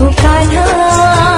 不该偷